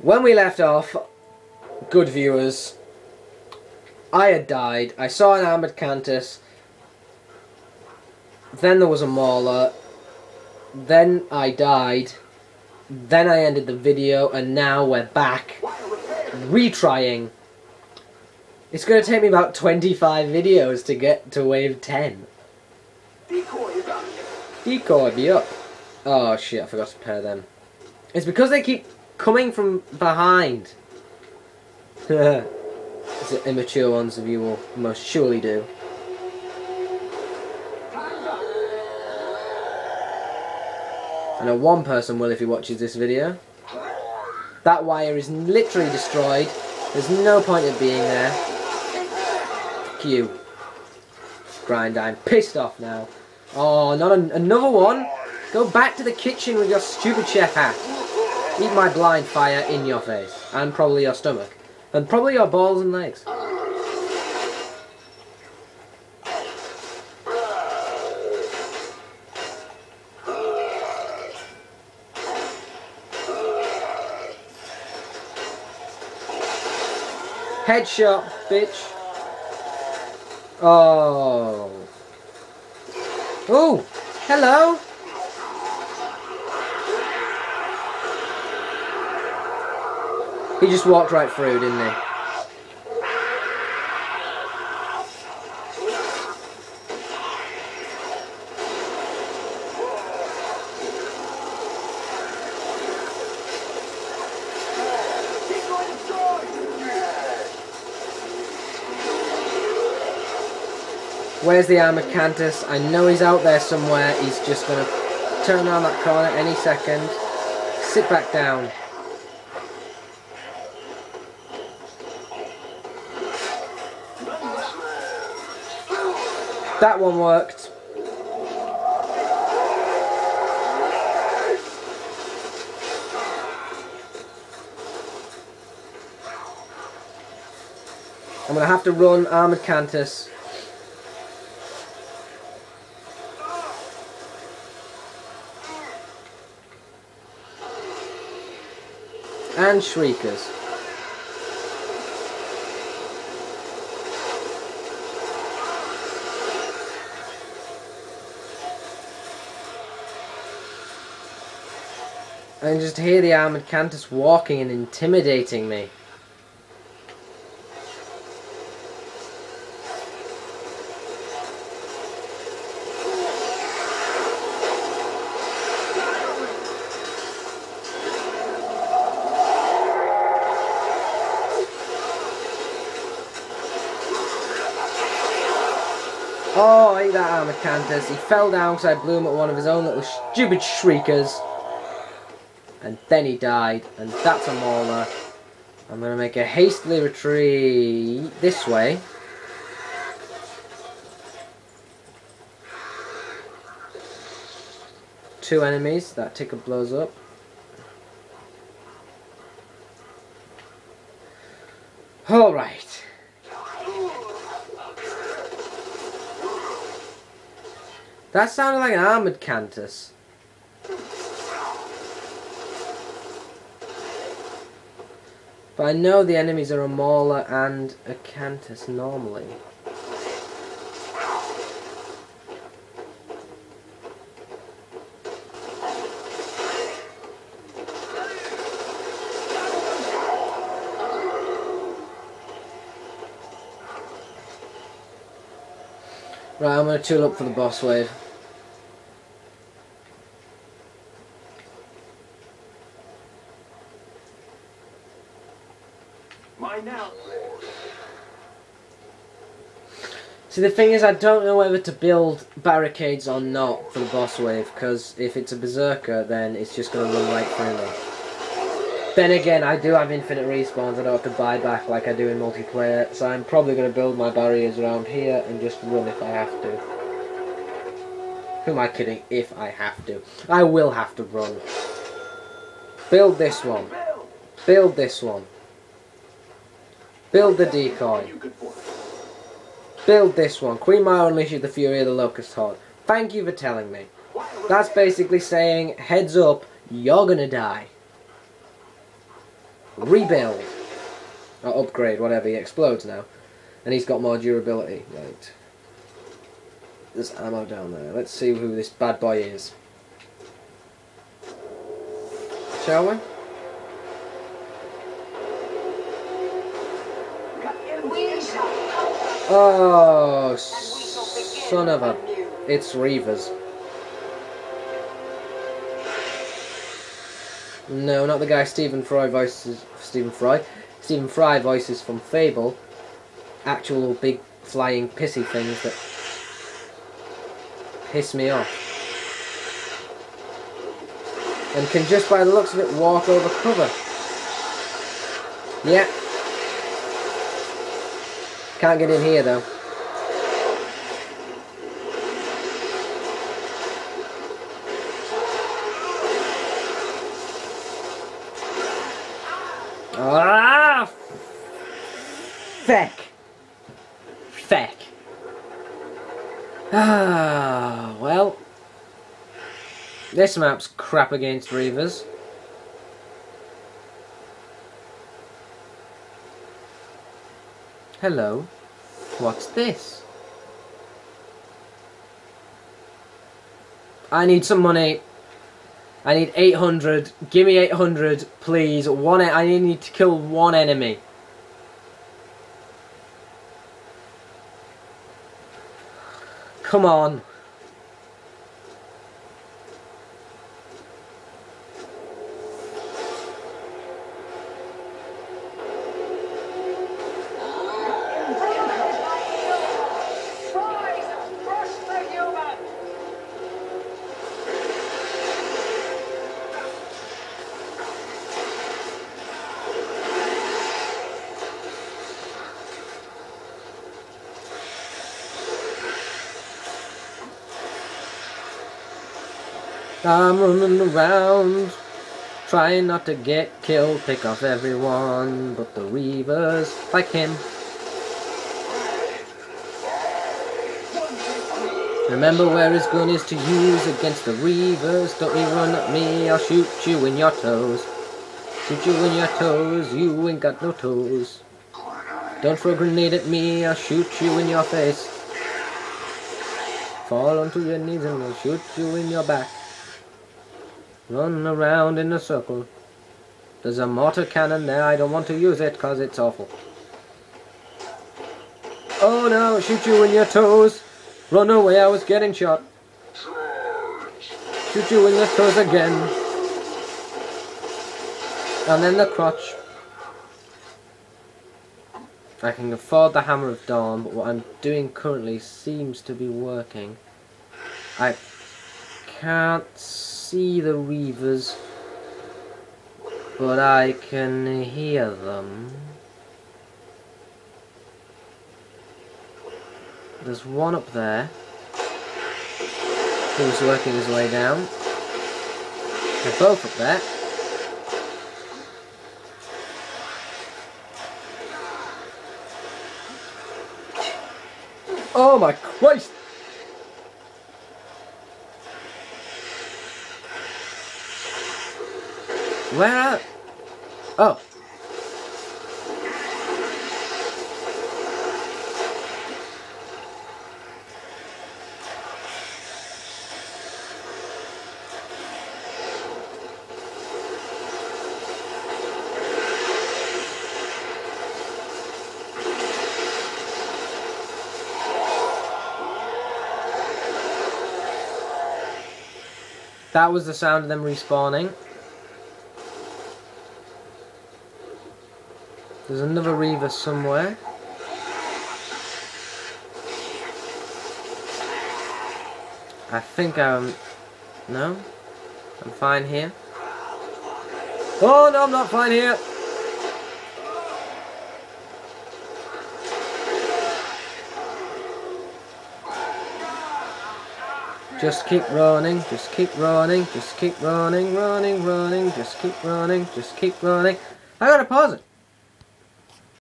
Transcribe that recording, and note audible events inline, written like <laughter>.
When we left off, good viewers, I had died. I saw an armored Kantus. Then there was a Mauler. Then I died. Then I ended the video, and now we're back, retrying. It's going to take me about 25 videos to get to wave 10. Decoy up. Decoy, be up. Oh shit, I forgot to pair them. It's because they keep coming from behind. <laughs> the immature ones of you will most surely do. I know one person will if he watches this video. That wire is literally destroyed. There's no point of being there. You. Grind, I'm pissed off now. Oh, not an another one? Go back to the kitchen with your stupid chef hat. Eat my blind fire in your face. And probably your stomach. And probably your balls and legs. Headshot, bitch. Oh. Oh, hello. He just walked right through, didn't he? Where's the armored Kantus? I know he's out there somewhere. He's just gonna turn around that corner any second. Sit back down. That one worked. I'm gonna have to run armored Kantus. and shriekers. And just hear the armored Kantus walking and intimidating me. Oh, I hate that Kantus. He fell down because I blew him at one of his own little stupid shriekers. And then he died. And that's a mauler. I'm going to make a hastily retreat this way. Two enemies. That ticker blows up. Alright. That sounded like an armored Kantus. But I know the enemies are a Mauler and a Kantus normally. Right, I'm gonna tool up for the boss wave. Mine now. See, the thing is, I don't know whether to build barricades or not for the boss wave, because if it's a berserker, then it's just going to run right through me. Then again, I do have infinite respawns, I don't have to buy back like I do in multiplayer, so I'm probably going to build my barriers around here and just run if I have to. Who am I kidding? If I have to. I will have to run. Build this one. Build this one. Build the decoy. Build this one. Queen Myrrah unleashes the fury of the Locust Horde. Thank you for telling me. That's basically saying, heads up, you're gonna die. rebuild. Or upgrade, whatever. He explodes now. And he's got more durability. Right. There's ammo down there. Let's see who this bad boy is. Shall? We Oh, and we shall begin son of a... It's Reavers. No, not the guy Stephen Fry voices. Stephen Fry? Stephen Fry voices from Fable. Actual big flying pissy things that piss me off. And can just by the looks of it walk over cover. Yeah. Can't get in here though. Ah! Feck. Feck. Ah, well. This map's crap against Reavers. Hello. What's this? I need some money. I need 800. Give me 800, please. One. I need to kill one enemy. Come on. I'm running around, trying not to get killed, pick off everyone, but the Reavers like him. Remember where his gun is to use against the Reavers. Don't you run at me, I'll shoot you in your toes. Shoot you in your toes, you ain't got no toes. Don't throw a grenade at me, I'll shoot you in your face. Fall onto your knees and I'll shoot you in your back. Run around in a circle. There's a mortar cannon there, I don't want to use it cause it's awful. Oh no, shoot you in your toes. Run away, I was getting shot. Shoot you in the toes again. And then the crotch. I can afford the Hammer of Dawn, but what I'm doing currently seems to be working. I can't see the Reavers, but I can hear them. There's one up there who's working his way down. They're both up there. Oh my Christ! Where. Oh. That was the sound of them respawning. There's another Reaver somewhere. I think I'm... No? I'm fine here. Oh no, I'm not fine here! Just keep running, just keep running, just keep running, running, running, just keep running, just keep running. I gotta pause it.